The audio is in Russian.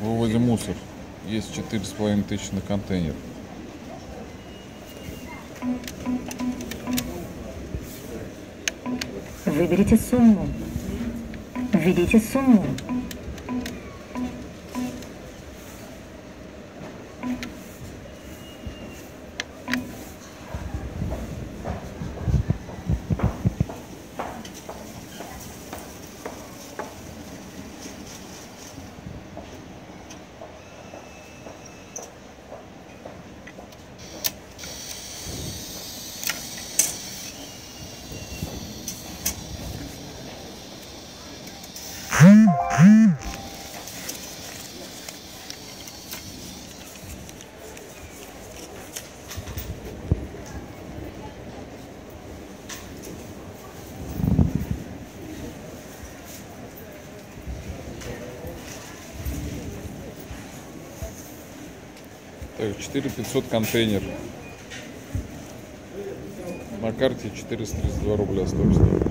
Вывозим ну, мусор. Есть четыре с половиной тысячи на контейнер. Выберите сумму. Введите сумму. Так, 4500 контейнер. На карте 432 рубля стоимость.